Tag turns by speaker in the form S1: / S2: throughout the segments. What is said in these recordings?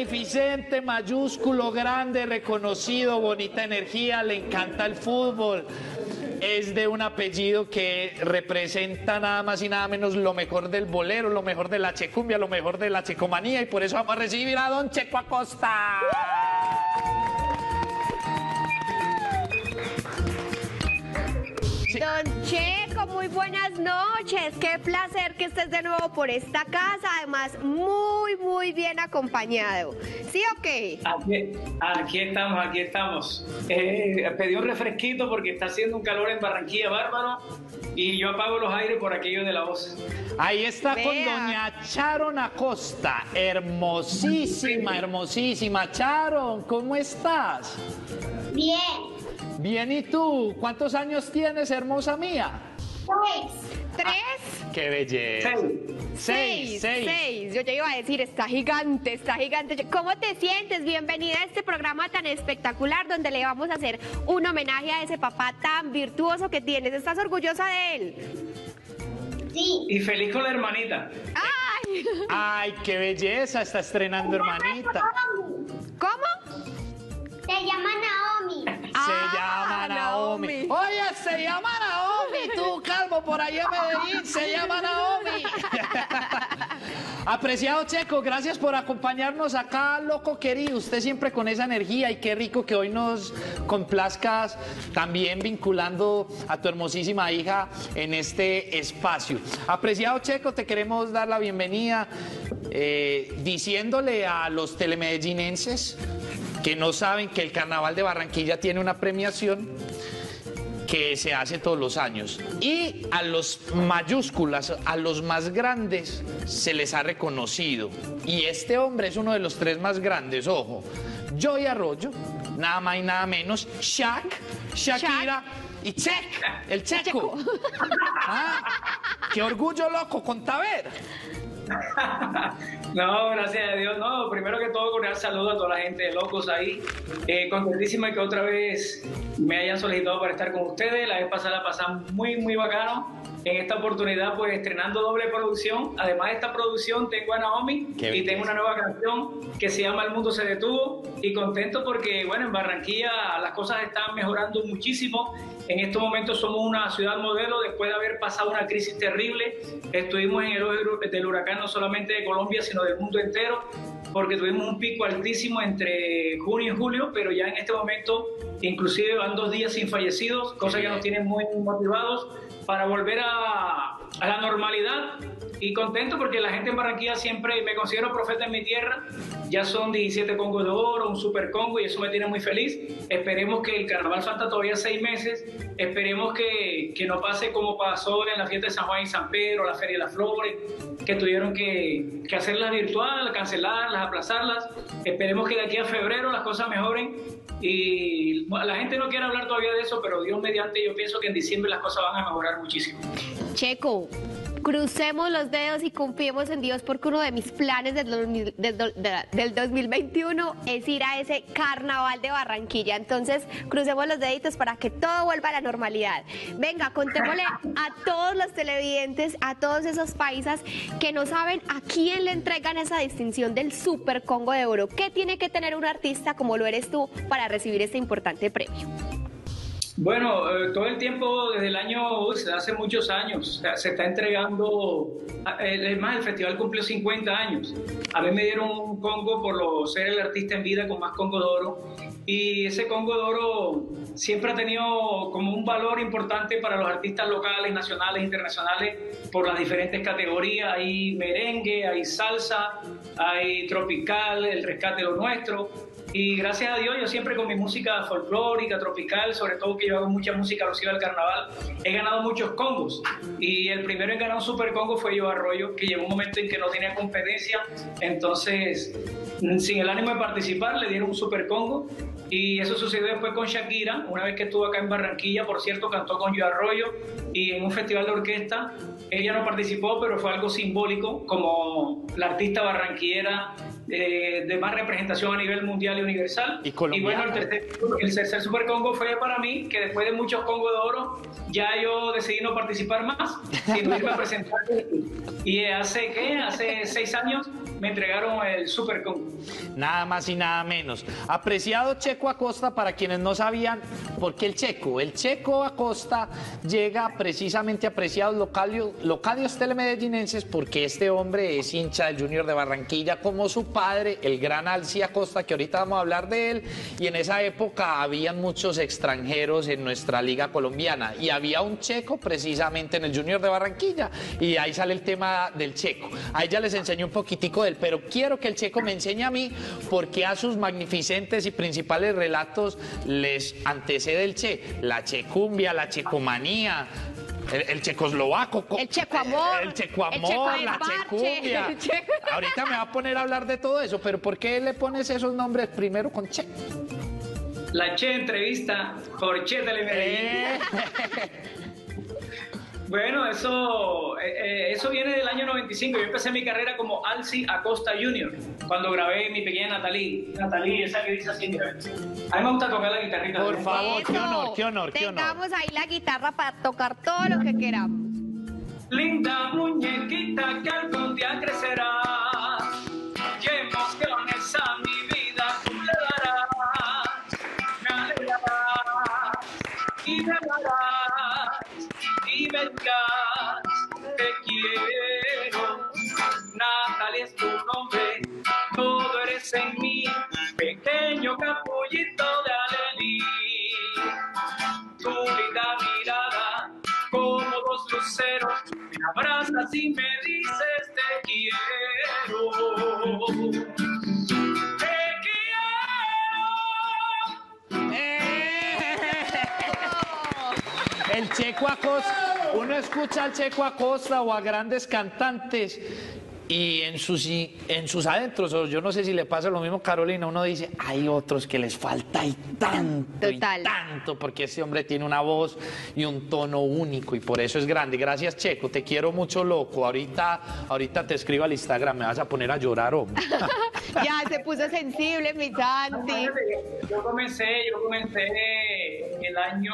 S1: magnificente, mayúsculo, grande, reconocido, bonita energía, le encanta el fútbol. Es de un apellido que representa nada más y nada menos lo mejor del bolero, lo mejor de la checumbia, lo mejor de la checomanía y por eso vamos a recibir a Don Checo Acosta.
S2: Don Checo, muy buenas noches. Qué placer que estés de nuevo por esta casa. Además, muy, muy bien acompañado. ¿Sí o qué?
S3: Aquí, aquí estamos, aquí estamos. Eh, pedí un refresquito porque está haciendo un calor en Barranquilla bárbaro y yo apago los aires por aquello de la voz.
S1: Ahí está con doña Charon Acosta, hermosísima, hermosísima. Charon, ¿cómo estás?
S4: Bien.
S1: Bien, ¿y tú? ¿Cuántos años tienes, hermosa mía?
S4: Pues,
S2: ¿Tres?
S1: ¡Qué belleza! Seis, seis.
S2: seis. Yo ya iba a decir, está gigante, está gigante. ¿Cómo te sientes? Bienvenida a este programa tan espectacular donde le vamos a hacer un homenaje a ese papá tan virtuoso que tienes. ¿Estás orgullosa de él?
S4: sí.
S3: Y feliz con la hermanita.
S2: ¡Ay!
S1: ¡Ay, qué belleza! Está estrenando hermanita.
S2: ¿Cómo?
S4: Se llama Naomi.
S1: Se
S2: Ah,
S1: llama Naomi.
S2: Naomi.
S1: Oye, se llama Naomi. Tú, calvo, por ahí en Medellín. Se llama Naomi. Apreciado Checo, gracias por acompañarnos acá, loco querido. Usted siempre con esa energía y qué rico que hoy nos complazcas también vinculando a tu hermosísima hija en este espacio. Apreciado Checo, te queremos dar la bienvenida eh, diciéndole a los telemedellinenses que no saben que el Carnaval de Barranquilla tiene una premiación que se hace todos los años. Y a los mayúsculas, a los más grandes, se les ha reconocido. Y este hombre es uno de los tres más grandes, ojo. Joy Arroyo, nada más y nada menos, Shaq, Shakira y Check, el Checo. Ah, ¡Qué orgullo loco, Contaver!
S3: No, gracias a Dios. No, primero que todo, cordial saludo a toda la gente de Locos ahí. Eh, contentísima que otra vez me hayan solicitado para estar con ustedes. La vez pasada la pasamos muy, muy bacano. En esta oportunidad, pues estrenando doble producción. Además de esta producción, tengo a Naomi
S1: Qué
S3: y tengo una nueva canción que se llama El Mundo se detuvo. Y contento porque, bueno, en Barranquilla las cosas están mejorando muchísimo. En estos momentos somos una ciudad modelo después de haber pasado una crisis terrible. Estuvimos en el ojo del huracán no solamente de Colombia, sino del mundo entero, porque tuvimos un pico altísimo entre junio y julio, pero ya en este momento inclusive van dos días sin fallecidos, cosa que nos tiene muy motivados para volver a, la normalidad y contento porque la gente en Barranquilla siempre me considero profeta en mi tierra. Ya son 17 congos de oro, un super congo y eso me tiene muy feliz. Esperemos que el carnaval falta todavía seis meses. Esperemos que, que no pase como pasó en la fiesta de San Juan y San Pedro, la Feria de las Flores, que tuvieron que, que hacerlas virtual, cancelarlas, aplazarlas. Esperemos que de aquí a febrero las cosas mejoren. Y la gente no quiere hablar todavía de eso, pero Dios mediante, yo pienso que en diciembre las cosas van a mejorar muchísimo.
S2: Checo, crucemos los dedos y confiemos en Dios porque uno de mis planes del, 2000 del do- de- del 2021 es ir a ese carnaval de Barranquilla. Entonces, crucemos los deditos para que todo vuelva a la normalidad. Venga, contémosle a todos los televidentes, a todos esos paisas que no saben a quién le entregan esa distinción del Super Congo de Oro. ¿Qué tiene que tener un artista como lo eres tú para recibir este importante premio?
S3: Bueno, eh, todo el tiempo, desde el año, hace muchos años, se está entregando, eh, es más, el festival cumplió 50 años. A mí me dieron un Congo por ser el artista en vida con más Congo de Oro. Y ese Congo de Oro siempre ha tenido como un valor importante para los artistas locales, nacionales, internacionales, por las diferentes categorías. Hay merengue, hay salsa, hay tropical, el rescate de lo nuestro. Y gracias a Dios, yo siempre con mi música folclórica, tropical, sobre todo que yo hago mucha música alusiva al carnaval, he ganado muchos congos. Y el primero en ganar un super congo fue yo Arroyo, que llegó un momento en que no tenía competencia. Entonces, sin el ánimo de participar, le dieron un super congo. Y eso sucedió después con Shakira, una vez que estuvo acá en Barranquilla, por cierto, cantó con Yo Arroyo y en un festival de orquesta. Ella no participó, pero fue algo simbólico, como la artista barranquillera eh, de más representación a nivel mundial y universal.
S1: Y
S3: bueno, el tercer, el tercer Super Congo fue para mí, que después de muchos Congo de Oro, ya yo decidí no participar más, sino irme a presentar. Y hace, ¿qué? Hace seis años me entregaron el Super.
S1: Nada más y nada menos. Apreciado Checo Acosta, para quienes no sabían, ¿por qué el Checo? El Checo Acosta llega precisamente apreciados localios, localios telemedellинenses porque este hombre es hincha del Junior de Barranquilla como su padre, el gran Alci Acosta, que ahorita vamos a hablar de él. Y en esa época habían muchos extranjeros en nuestra liga colombiana y había un checo precisamente en el Junior de Barranquilla y ahí sale el tema del checo. A ella les enseñó un poquitico de él, pero quiero que el checo me enseñe a mí porque a sus magnificentes y principales relatos les antecede el che, la checumbia, la checomanía, el, el checoslovaco. co-
S2: El checoamor,
S1: El checoamor,
S2: el checo
S1: la checumbia.
S2: el checo-
S1: Ahorita me va a poner a hablar de todo eso, pero ¿por qué le pones esos nombres primero con che?
S3: La Che entrevista por Che Telemedellín.
S1: Eh.
S3: Bueno, eso, eh, eh, eso viene del año 95. Yo empecé mi carrera como Alci Acosta Jr. cuando grabé mi pequeña Natalie. Natalie, esa que dice así, mira. A mí me gusta tocar la guitarrita.
S1: Por
S3: ¿no?
S1: favor, qué
S2: Eso.
S1: honor, qué honor, qué honor.
S2: Tengamos ahí la guitarra para tocar todo lo que queramos.
S3: Linda muñequita que algún día crecerá y emociones a mi vida tú le darás, me alegrarás y me amarás dirás te quiero. Natalia es tu nombre, todo eres en mí, pequeño capullito de alelí tu linda mirada, como dos luceros, me abrazas y me dices te quiero. Te quiero.
S1: El Checo Acosta, uno escucha al Checo Acosta o a grandes cantantes y en sus, y en sus adentros, o yo no sé si le pasa lo mismo Carolina, uno dice, hay otros que les falta y tanto,
S2: Total.
S1: y tanto, porque este hombre tiene una voz y un tono único y por eso es grande. Gracias Checo, te quiero mucho loco. Ahorita, ahorita te escribo al Instagram, me vas a poner a llorar, hombre.
S2: Ya se puso sensible, mi Santi.
S3: Yo comencé, yo comencé el año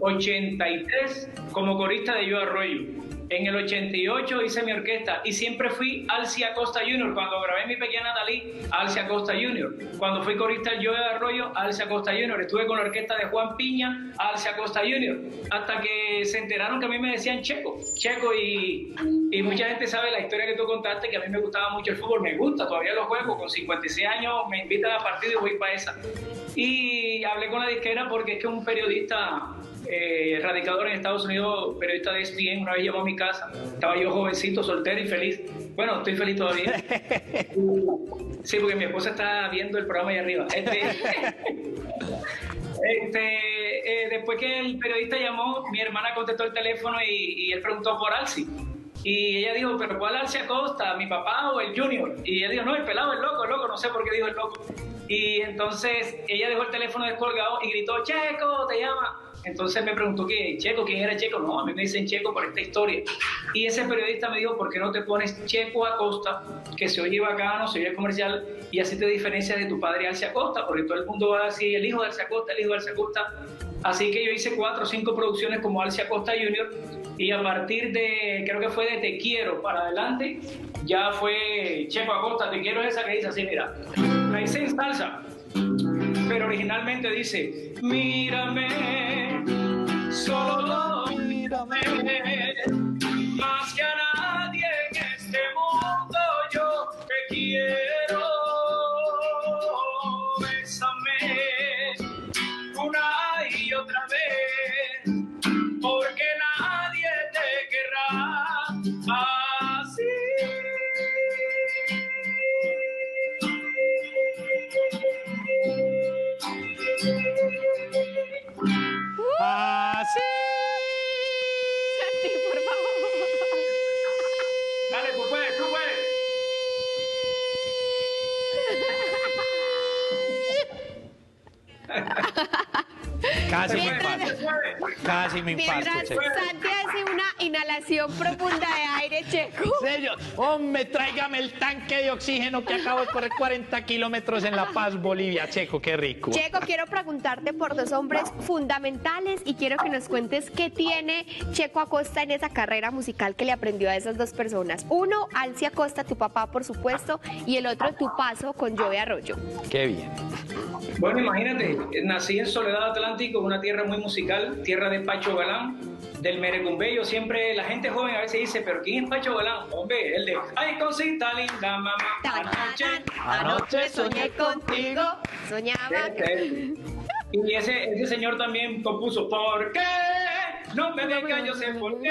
S3: 83 como corista de Yo Arroyo. En el 88 hice mi orquesta y siempre fui Alcia Costa Junior. Cuando grabé mi pequeña Natalí, Alcia Costa Junior. Cuando fui corista de Yo Arroyo, Alcia Costa Junior. Estuve con la orquesta de Juan Piña, Alcia Costa Junior. Hasta que se enteraron que a mí me decían Checo. Checo y, y mucha gente sabe la historia que tú contaste, que a mí me gustaba mucho el fútbol. Me gusta, todavía lo juego. Con 56 años me invitan a partido y voy para esa. Y hablé con la disquera porque es que un periodista eh, radicador en Estados Unidos, periodista de ESPN, una vez llamó a mi casa. Estaba yo jovencito, soltero y feliz. Bueno, estoy feliz todavía. Sí, porque mi esposa está viendo el programa ahí arriba. Este, este, eh, después que el periodista llamó, mi hermana contestó el teléfono y, y él preguntó por Alci. Y ella dijo, ¿pero cuál Alci Acosta? ¿Mi papá o el Junior? Y él dijo, no, el pelado, el loco, el loco, no sé por qué dijo el loco. Y entonces ella dejó el teléfono descolgado y gritó, Checo, te llama. Entonces me preguntó, ¿qué? Checo, ¿quién era Checo? No, a mí me dicen Checo por esta historia. Y ese periodista me dijo, ¿por qué no te pones Checo Acosta, que se oye bacano, se oye comercial, y así te diferencias de tu padre Alci Acosta? Porque todo el mundo va a decir, el hijo de Alci Acosta, el hijo de Alci Acosta. Así que yo hice cuatro o cinco producciones como Alci Acosta Junior, y a partir de, creo que fue de Te Quiero para adelante, ya fue Checo Acosta, Te Quiero es esa que dice así, mira, la hice en salsa pero originalmente dice, mírame, solo mírame,
S1: Casi me infarto. Casi me
S2: Mientras
S1: Checo.
S2: Santi hace una inhalación profunda de aire, Checo.
S1: Señor, hombre, tráigame el tanque de oxígeno que acabo de correr 40 kilómetros en La Paz, Bolivia. Checo, qué rico.
S2: Checo, quiero preguntarte por dos hombres fundamentales y quiero que nos cuentes qué tiene Checo Acosta en esa carrera musical que le aprendió a esas dos personas. Uno, Alcia Acosta, tu papá, por supuesto, y el otro, tu paso con Joey Arroyo.
S1: Qué bien.
S3: Bueno, imagínate, nací en Soledad Atlántico, una tierra muy musical, tierra de Pacho Galán, del Merecumbe. Yo siempre, la gente joven a veces dice, pero ¿quién es Pacho Galán? Hombre, el de, ay, cosita linda, mamá, anoche.
S2: Anoche soñé contigo, soñaba.
S3: Este, Y ese, ese señor también compuso, ¿por qué? No me dejas, yo sé por qué.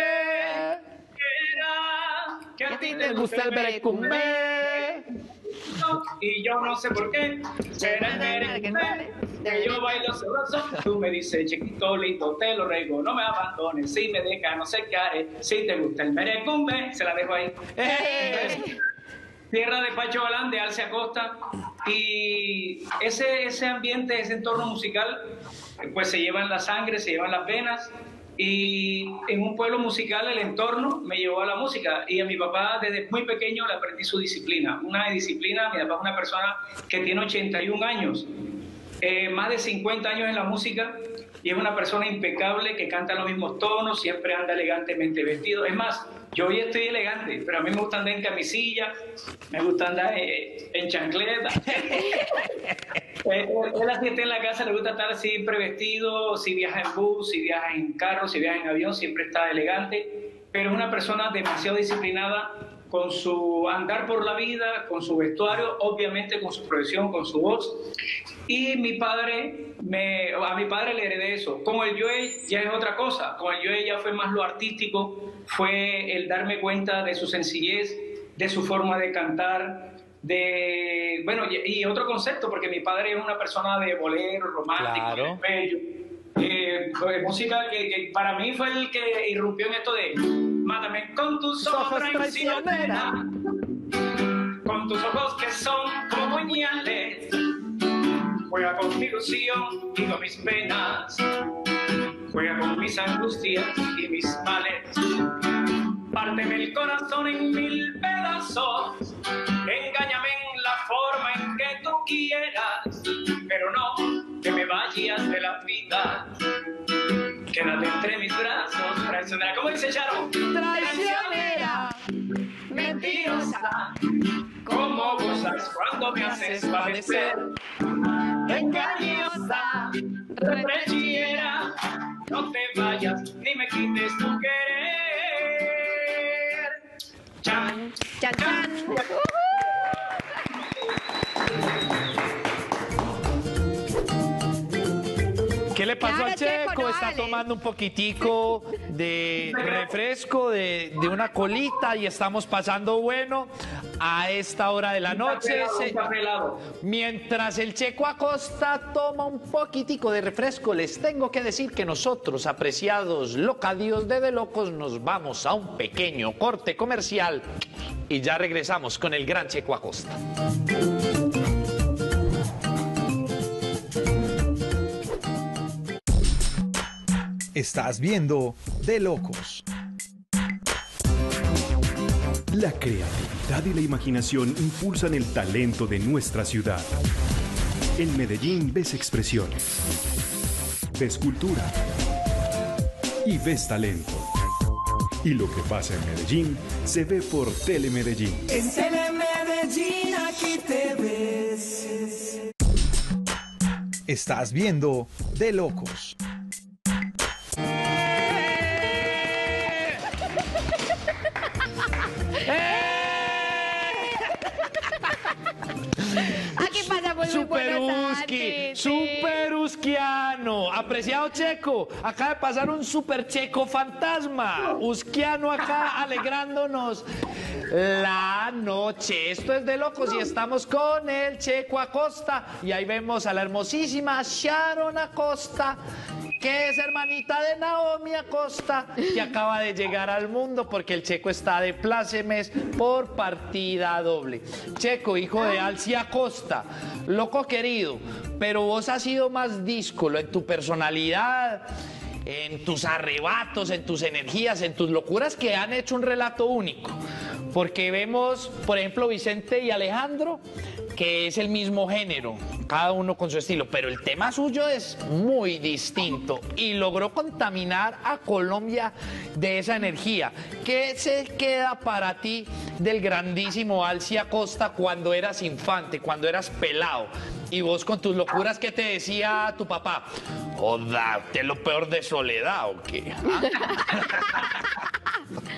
S3: Era que
S1: A ti te gusta el berecumbe.
S3: y yo no sé por qué. Será el merengue que yo bailo sabroso. Tú me dices, chiquito lindo, te lo rego, no me abandones. Si me dejas, no sé qué haré. Si te gusta el merecumbe, se la dejo ahí.
S1: Eh,
S3: Tierra de Pacho Galán, de Alce Acosta. Y ese, ese ambiente, ese entorno musical, pues se lleva en la sangre, se lleva en las venas. Y en un pueblo musical el entorno me llevó a la música. Y a mi papá desde muy pequeño le aprendí su disciplina. Una disciplina, mi papá es una persona que tiene 81 años, eh, más de 50 años en la música. Y es una persona impecable que canta los mismos tonos, siempre anda elegantemente vestido. Es más, yo hoy estoy elegante, pero a mí me gusta andar en camisilla, me gusta andar eh, en chancleta. Eh, él así está en la casa, le gusta estar siempre vestido, si viaja en bus, si viaja en carro, si viaja en avión, siempre está elegante, pero es una persona demasiado disciplinada con su andar por la vida, con su vestuario, obviamente con su profesión, con su voz. Y mi padre, me, a mi padre le heredé eso. Con el Joe ya es otra cosa, con el Joe ya fue más lo artístico, fue el darme cuenta de su sencillez, de su forma de cantar, de, bueno, y, y otro concepto, porque mi padre es una persona de bolero, romántico,
S1: Claro.
S3: bello. Eh, pues, música que, que para mí fue el que irrumpió en esto de Mátame con tus ojos
S1: Ojos
S3: traicionera, con tus ojos que son como puñales, juega con mi ilusión y con mis penas, juega con mis angustias y mis males. Párteme el corazón en mil pedazos, engáñame en la forma en que tú quieras, traicionera. ¿Cómo dice Charo?
S1: Traicionera,
S3: mentirosa, como gozas cuando me haces padecer. Engañosa, reprechillera, no te vayas ni me quites tu querer. Chan,
S2: Chan, chan.
S1: Le pasó
S2: Claro,
S1: al
S2: Checo,
S1: Checo?
S2: no
S1: Está tomando un poquitico de refresco, de, de una colita y estamos pasando bueno a esta hora de la noche. Se-. Mientras el Checo Acosta toma un poquitico de refresco, les tengo que decir que nosotros, apreciados locadios de De Locos, nos vamos a un pequeño corte comercial y ya regresamos con el gran Checo Acosta.
S5: Estás viendo De Locos.
S6: La creatividad y la imaginación impulsan el talento de nuestra ciudad. En Medellín ves expresiones, ves cultura y ves talento. Y lo que pasa en Medellín se ve por Telemedellín.
S7: En Telemedellín aquí te ves.
S5: Estás viendo De Locos.
S1: Apreciado Checo, acaba de pasar un super checo fantasma. Uskiano acá alegrándonos la noche. Esto es de locos y estamos con el Checo Acosta. Y ahí vemos a la hermosísima Sharon Acosta. Que es hermanita de Naomi Acosta, que acaba de llegar al mundo porque el Checo está de plácemes por partida doble. Checo, hijo de Alcia Acosta, loco querido, pero vos has sido más díscolo en tu personalidad, en tus arrebatos, en tus energías, en tus locuras que han hecho un relato único. Porque vemos, por ejemplo, Vicente y Alejandro, que es el mismo género, cada uno con su estilo, pero el tema suyo es muy distinto y logró contaminar a Colombia de esa energía. ¿Qué se queda para ti del grandísimo Alcia Costa cuando eras infante, cuando eras pelado? Y vos con tus locuras, ¿qué te decía tu papá? Joda, ¿usted es lo peor de soledad o qué? ¿Ah?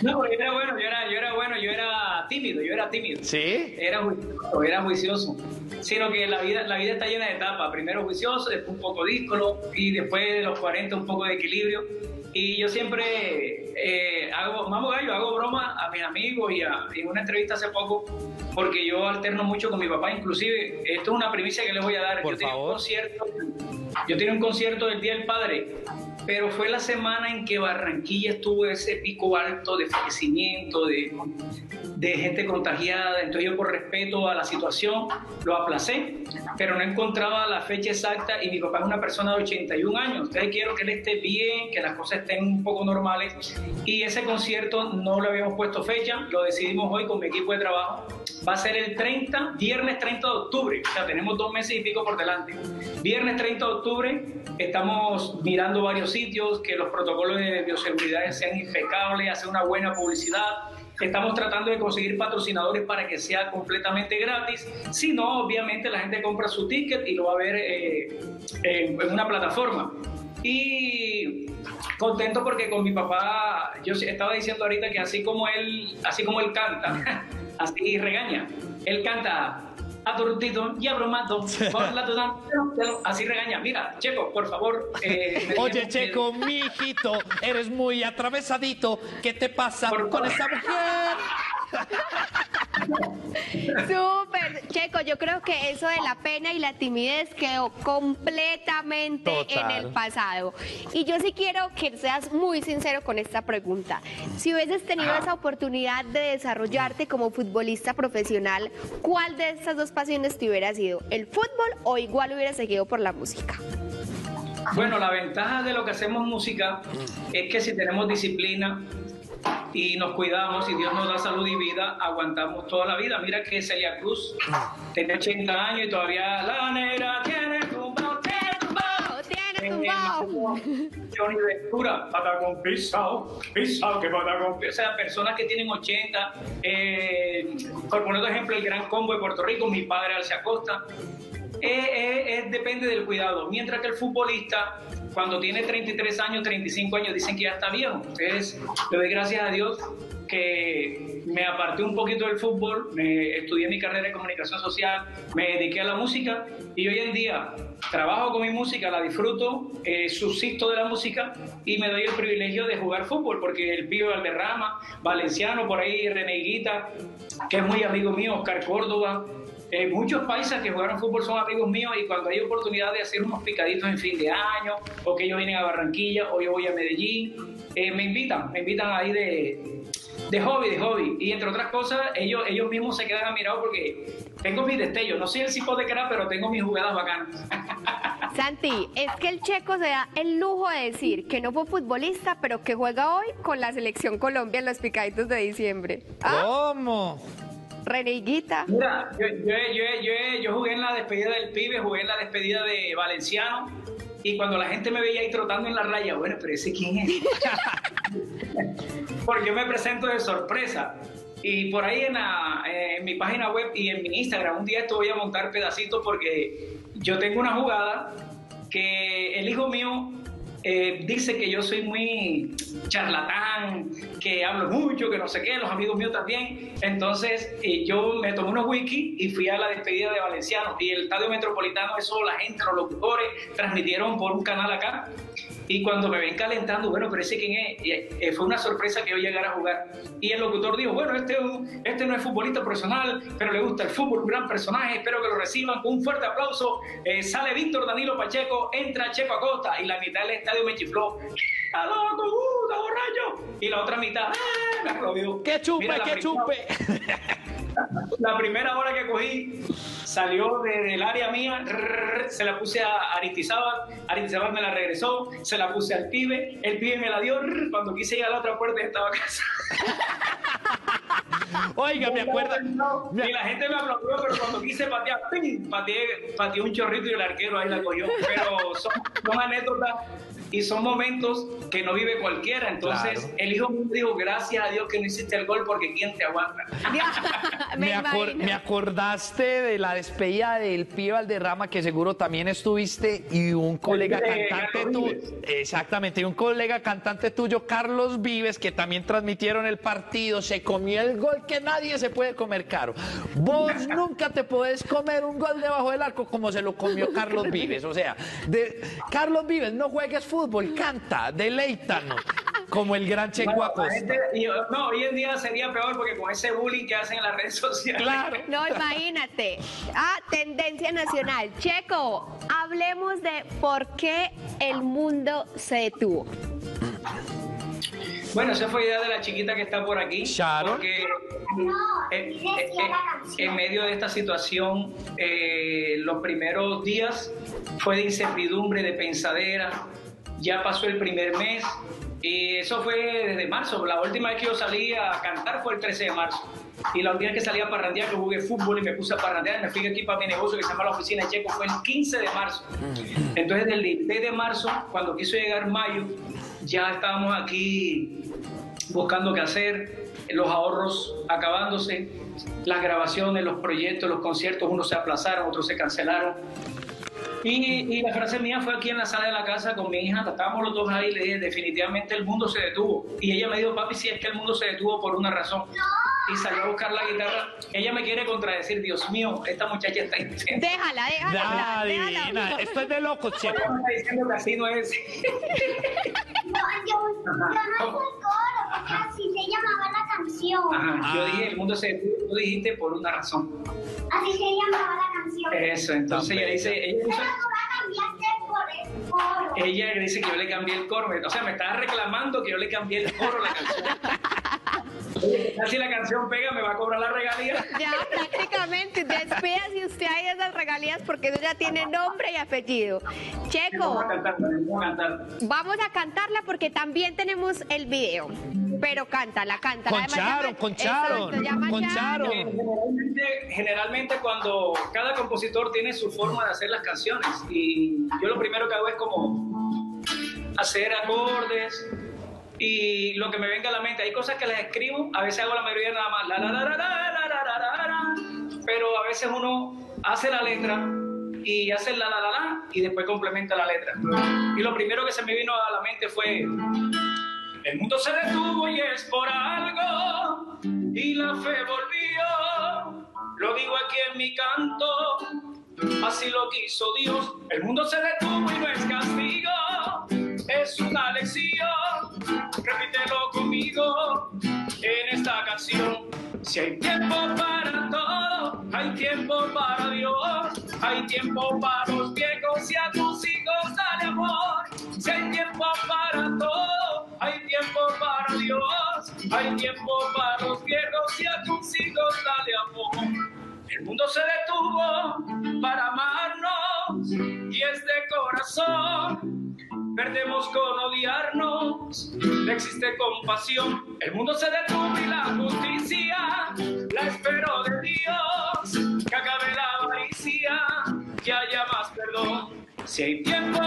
S3: No, yo era bueno, yo era, yo era bueno, yo era tímido, yo era tímido.
S1: ¿Sí?
S3: Era juicioso, era juicioso. Sino que la vida, la vida está llena de etapas. Primero juicioso, después un poco díscolo y después de los 40 un poco de equilibrio. Y yo siempre eh, hago, vamos gallo, hago broma a mis amigos y, a- en una entrevista hace poco, porque yo alterno mucho con mi papá, inclusive, esto es una primicia que les voy a dar.
S1: Por
S3: yo tenía
S1: favor.
S3: un concierto, yo tenía un concierto del Día del Padre, pero fue la semana en que Barranquilla estuvo ese pico alto de fallecimiento, de, de gente contagiada. Entonces yo por respeto a la situación lo aplacé, pero no encontraba la fecha exacta y mi papá es una persona de 81 años. Entonces quiero que él esté bien, que las cosas estén un poco normales. Y ese concierto no le habíamos puesto fecha, lo decidimos hoy con mi equipo de trabajo. Va a ser el 30, viernes 30 de octubre, o sea, tenemos dos meses y pico por delante. Viernes 30 de octubre estamos mirando varios sitios, que los protocolos de bioseguridad sean impecables, hacer una buena publicidad. Estamos tratando de conseguir patrocinadores para que sea completamente gratis. Si no, obviamente la gente compra su ticket y lo va a ver eh, en, en una plataforma. Y contento porque con mi papá, yo estaba diciendo ahorita que así como él, así como él canta, así regaña, él canta aturdido y abrumado por la duda, así regaña. Mira, Checo, por favor. eh, me
S1: Oye,
S3: llamo-
S1: Checo, mi hijito, eres muy atravesadito. ¿Qué te pasa
S3: Por
S1: con
S3: favor.
S1: esa mujer?
S2: Súper, Checo, yo creo que eso de la pena y la timidez quedó completamente
S1: Total.
S2: en el pasado. Y yo sí quiero que seas muy sincero con esta pregunta. Si hubieses tenido esa oportunidad de desarrollarte como futbolista profesional, ¿cuál de estas dos pasiones te hubiera sido? ¿El fútbol o igual hubieras seguido por la música?
S3: Bueno, la ventaja de lo que hacemos música es que si tenemos disciplina y nos cuidamos y Dios nos da salud y vida, aguantamos toda la vida. Mira que Celia Cruz tiene 80 años y todavía la negra tiene tumbao, tiene tumbao.
S2: Oh, tienes
S3: Eh,
S2: un bao.
S3: Johnny Ventura, pisado, pisado, que patacón pisado. O sea, personas que tienen 80. eh, por poner otro ejemplo, el Gran Combo de Puerto Rico, mi padre Alcia Costa. Eh, eh, eh, depende del cuidado. Mientras que el futbolista, cuando tiene 33 años, 35 años, dicen que ya está viejo. Entonces, le doy gracias a Dios que me aparté un poquito del fútbol, me estudié mi carrera de comunicación social, me dediqué a la música y hoy en día trabajo con mi música, la disfruto, eh, subsisto de la música y me doy el privilegio de jugar fútbol porque el Pío Valderrama, Valenciano, por ahí Reneguita, que es muy amigo mío, Oscar Córdoba, eh, muchos paisas que jugaron fútbol son amigos míos y cuando hay oportunidad de hacer unos picaditos en fin de año, o que ellos vienen a Barranquilla, o yo voy a Medellín, eh, me invitan, me invitan ahí de, de hobby, de hobby. Y entre otras cosas, ellos, ellos mismos se quedan admirados porque tengo mis destellos. No soy el cipote que era, pero tengo mis jugadas bacanas.
S2: Santi, es que el checo se da el lujo de decir que no fue futbolista, pero que juega hoy con la selección Colombia en los picaditos de diciembre. ¿Ah?
S1: ¿Cómo?
S2: Reneguita.
S3: Mira, yo, yo, yo, yo, jugué en la despedida del pibe, jugué en la despedida de Valenciano. Y cuando la gente me veía ahí trotando en la raya, bueno, pero ese quién es. Porque yo me presento de sorpresa. Y por ahí en, eh, en mi página web y en mi Instagram, un día esto voy a montar pedacitos porque yo tengo una jugada que el hijo mío eh, dice que yo soy muy charlatán, que hablo mucho, que no sé qué, los amigos míos también. Entonces eh, yo me tomé unos wiki y fui a la despedida de Valenciano. Y el estadio metropolitano, eso la gente, los locutores, transmitieron por un canal acá. Y cuando me ven calentando, bueno, pero ese quién es, eh, fue una sorpresa que yo llegara a jugar. Y el locutor dijo, bueno, este, este no es futbolista profesional, pero le gusta el fútbol, gran personaje, espero que lo reciban un fuerte aplauso. Eh, sale Víctor Danilo Pacheco, entra Checo Acosta y la mitad del estadio me chifló. ¡Está loco! ¡Uh, está borracho! Y la otra mitad, ¡ah! me aplaudió.
S1: ¡Que chupe,
S3: Mira, la
S1: que
S3: primera-
S1: chupe!
S3: la primera hora que cogí salió desde el área mía, rrr, se la puse a Aristizábal, Aristizábal me la regresó, se la puse al pibe, el pibe me la dio, rrr, cuando quise ir a la otra puerta estaba casa.
S1: Oiga, me acuerda.
S3: Y la gente me aplaudió, pero cuando quise patear, pateé, pateé un chorrito y el arquero ahí la cogió. Pero son, son anécdotas y son momentos que no vive cualquiera. Entonces,
S1: Claro.
S3: el hijo mío dijo, gracias a Dios que no hiciste el gol porque ¿quién te aguanta?
S2: me,
S1: Me, acor- me acordaste de la despedida del Pío Valderrama, que seguro también estuviste, y un colega
S3: de
S1: cantante tuyo. Exactamente, y un colega cantante tuyo, Carlos Vives, que también transmitieron el partido, se comió el gol que nadie se puede comer caro. Vos nunca te podés comer un gol debajo del arco como se lo comió Carlos Vives. O sea, de, Carlos Vives, no juegues fútbol, canta, deleítanos, como el gran Checo Acosta.
S3: gente- y, no, hoy en día sería peor porque con ese bullying que hacen en las redes sociales.
S1: Claro.
S2: No, imagínate. Ah, tendencia nacional. Checo, hablemos de por qué el mundo se detuvo.
S3: Bueno, esa fue idea de la chiquita que está por aquí.
S1: Sharon.
S3: Porque
S4: No,
S3: eh,
S4: decía
S3: eh, en medio de esta situación, eh, los primeros días fue de incertidumbre, de pensadera. Ya pasó el primer mes. Y eso fue desde marzo. La última vez que yo salí a cantar fue el 13 de marzo. Y la última vez que salí a parrandear, que jugué fútbol y me puse a parrandear, me fui aquí para mi negocio que se llama la oficina Checo, fue el 15 de marzo. Entonces, del 16 de marzo, cuando quiso llegar mayo, ya estábamos aquí buscando qué hacer, los ahorros acabándose, las grabaciones, los proyectos, los conciertos, unos se aplazaron, otros se cancelaron. Y, y la frase mía fue aquí en la sala de la casa con mi hija, estábamos los dos ahí, le dije, definitivamente el mundo se detuvo. Y ella me dijo, papi, si es que el mundo se detuvo por una razón. Y salió a buscar la guitarra. Ella me quiere contradecir, Dios mío, esta muchacha está intensa.
S2: Déjala, déjala.
S1: Da,
S2: hablar, déjala hablar.
S1: Esto es de.
S3: Ella me está diciendo que así no es.
S4: No, yo, yo no el coro, porque así se llamaba la canción.
S3: Ajá, yo
S1: Ah.
S3: dije, el mundo se detuvo, tú dijiste por una razón.
S4: Así se llamaba la canción.
S3: Eso, entonces ella dice, ella Ella dice que yo le cambié el coro. O sea, me estaba reclamando que yo le cambié el coro a la canción. Si la canción pega, me va a cobrar la regalía.
S2: Ya prácticamente, despídase usted ahí de esas regalías porque eso ya tiene nombre y apellido. Checo,
S3: Vamos a cantar, vamos a cantar.
S2: vamos a cantarla porque también tenemos el video. Pero cántala, cántala.
S1: Con Charon,
S2: llama-
S1: con Charon,
S2: Exacto,
S1: con
S2: Charon.
S3: Eh, Generalmente, generalmente cuando cada compositor tiene su forma de hacer las canciones y yo lo primero que hago es como hacer acordes y lo que me venga a la mente. Hay cosas que las escribo, a veces hago la mayoría nada más, la, la, la, la, la, la, la, la, la, la, pero a veces uno hace la letra y hace la la la la y después complementa la letra. Y lo primero que se me vino a la mente fue el mundo se detuvo y es por algo, y la fe volvió. Lo digo aquí en mi canto, así lo quiso Dios. El mundo se detuvo y no es castigo, es una lección. Repítelo conmigo en esta canción. Si hay tiempo para todo, hay tiempo para Dios, hay tiempo para los viejos y a tus hijos dale amor. Si hay tiempo para todo, hay tiempo para Dios, hay tiempo para los viejos y a tus hijos dale amor. El mundo se detuvo para amarnos y es de corazón. Perdemos con odiarnos, no existe compasión. El mundo se detuvo y la justicia la espero de Dios. Que acabe la avaricia, que haya más perdón. Si hay tiempo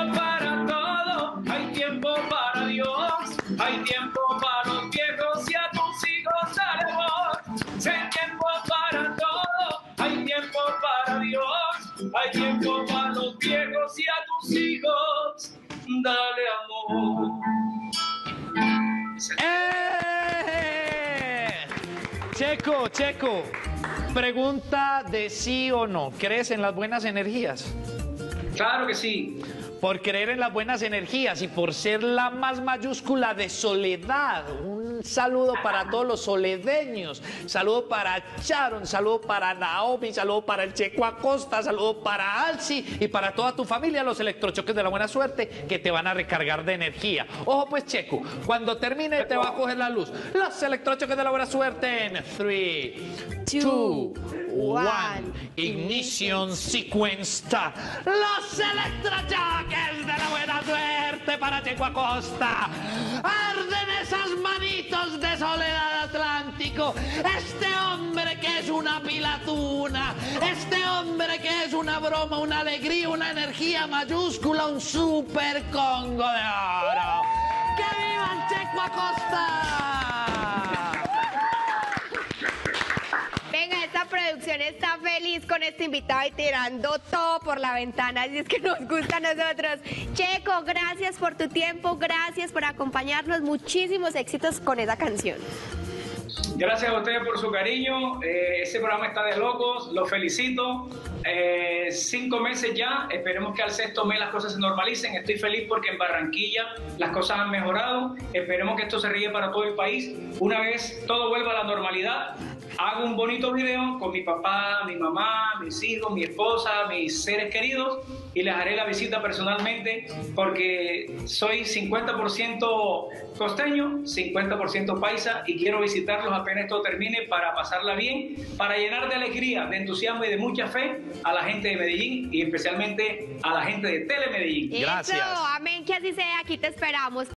S1: Checo, Checo, pregunta de sí o no. ¿Crees en las buenas energías?
S3: Claro que sí.
S1: por creer en las buenas energías y por ser la más mayúscula de Soledad. Saludo para todos los soledeños, saludo para Sharon, saludo para Naomi, saludo para el Checo Acosta, saludo para Alci y para toda tu familia, los electrochoques de la buena suerte que te van a recargar de energía. Ojo pues Checo, cuando termine te va a coger la luz. Los electrochoques de la buena suerte en 3, 2, 1, ignition sequence. Los electrochoques de la buena suerte para Checo Acosta. Arden esas manitos de soledad Atlántico. Este hombre que es una pilatuna. Este hombre que es una broma, una alegría, una energía mayúscula, un super congo de oro. ¡Que viva el Checo Acosta!
S2: Venga, esta producción está feliz con este invitado y tirando todo por la ventana, así es que nos gusta a nosotros. Checo, gracias por tu tiempo, gracias por acompañarnos, muchísimos éxitos con esa canción.
S3: Gracias a ustedes por su cariño. Eh, este programa está de locos. Los felicito. Eh, cinco meses ya. Esperemos que al sexto mes las cosas se normalicen. Estoy feliz porque en Barranquilla las cosas han mejorado. Esperemos que esto se ríe para todo el país. Una vez todo vuelva a la normalidad, hago un bonito video con mi papá, mi mamá, mis hijos, mi esposa, mis seres queridos y les haré la visita personalmente porque soy 50% costeño, 50% paisa y quiero visitarlos apenas esto termine para pasarla bien, para llenar de alegría, de entusiasmo y de mucha fe a la gente de Medellín y especialmente a la gente de Telemedellín.
S1: Gracias.
S2: Eso, amén, que así sea, aquí te esperamos.